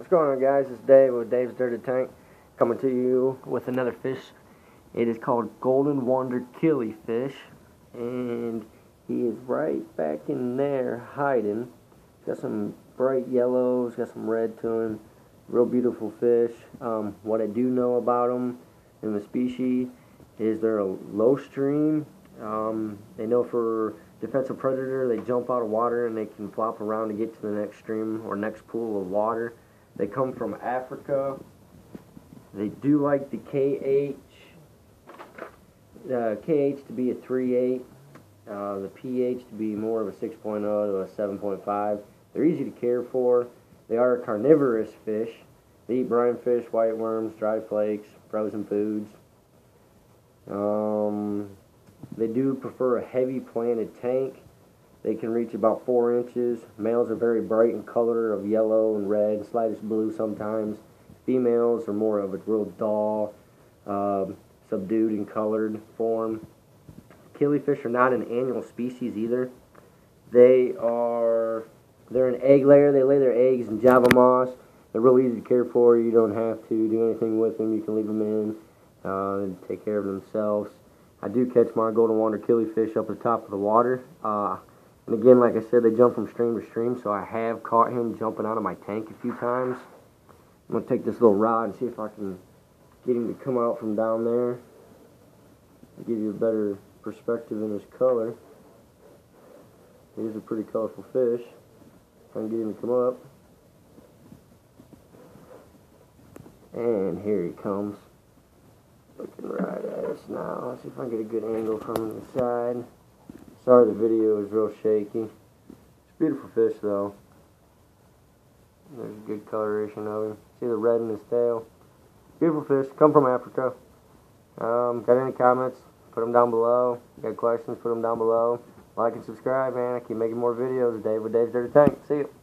What's going on guys? It's Dave with Dave's Dirted Tank coming to you with another fish. It is called Golden Wonder Killifish and he is right back in there hiding. Got some bright yellows, got some red to him. Real beautiful fish. Um, what I do know about them in the species is they're a low stream. Um, they know for defensive predator they jump out of water and they can flop around to get to the next stream or next pool of water. They come from Africa. They do like the KH, uh, KH to be a 3.8, uh, the pH to be more of a 6.0 to a 7.5. They're easy to care for. They are a carnivorous fish. They eat brine fish, white worms, dry flakes, frozen foods. Um, they do prefer a heavy planted tank. They can reach about four inches. Males are very bright in color of yellow and red, slightest blue sometimes. Females are more of a real dull, uh, subdued and colored form. Killifish are not an annual species either. They are they're an egg layer. They lay their eggs in Java moss. They're real easy to care for. You don't have to do anything with them. You can leave them in uh, and take care of themselves. I do catch my golden wonder killifish up at the top of the water. Uh, and again, like I said, they jump from stream to stream, so I have caught him jumping out of my tank a few times. I'm going to take this little rod and see if I can get him to come out from down there. Give you a better perspective in his color. He is a pretty colorful fish. I can get him to come up. And here he comes. Looking right at us now. Let's see if I can get a good angle from the side. Sorry the video is real shaky. It's beautiful fish though. There's good coloration of him. See the red in his tail. Beautiful fish. Come from Africa. Um, got any comments? Put them down below. Got questions? Put them down below. Like and subscribe, man. I keep making more videos. Dave with Dave's Dirted Tank. See you.